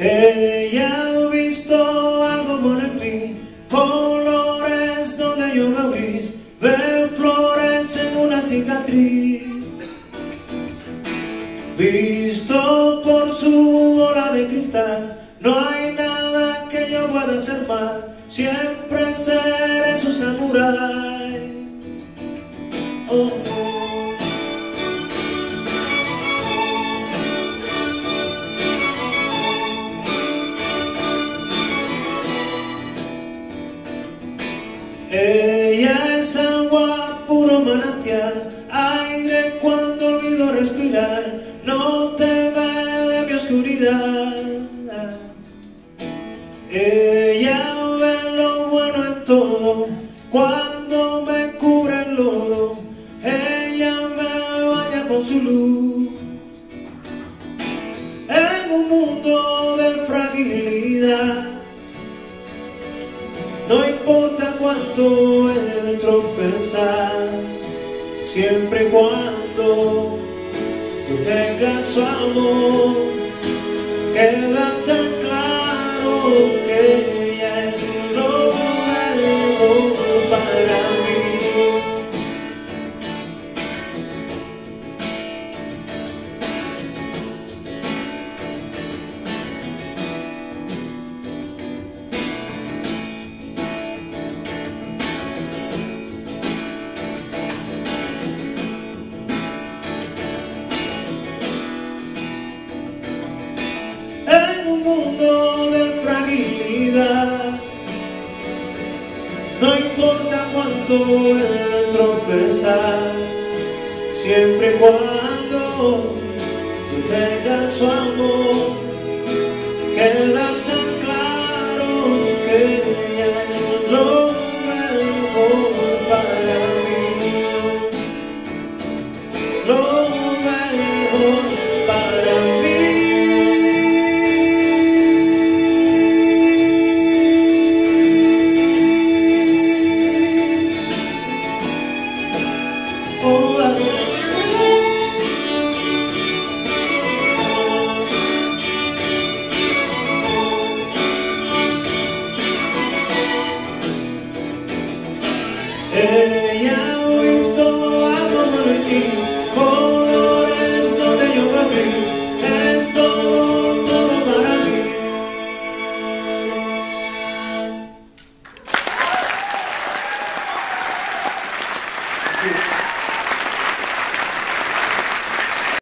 Ella ha visto algo bueno en mí, colores donde yo veo gris, ve flores en una cicatriz. Visto por su bola de cristal, no hay nada que yo pueda hacer mal, siempre seré su samurái. Ella es agua, puro manantial, aire cuando olvido respirar, no teme de mi oscuridad. Ella ve lo bueno en todo, cuando me cubre el lodo, ella me baña con su luz. En un mundo cuánto he de tropezar, siempre y cuando tú tengas su amor, quédate mundo de fragilidad. No importa cuánto he tropezar Siempre y cuando yo tenga su amor Queda tan claro que ella es lo mejor